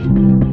you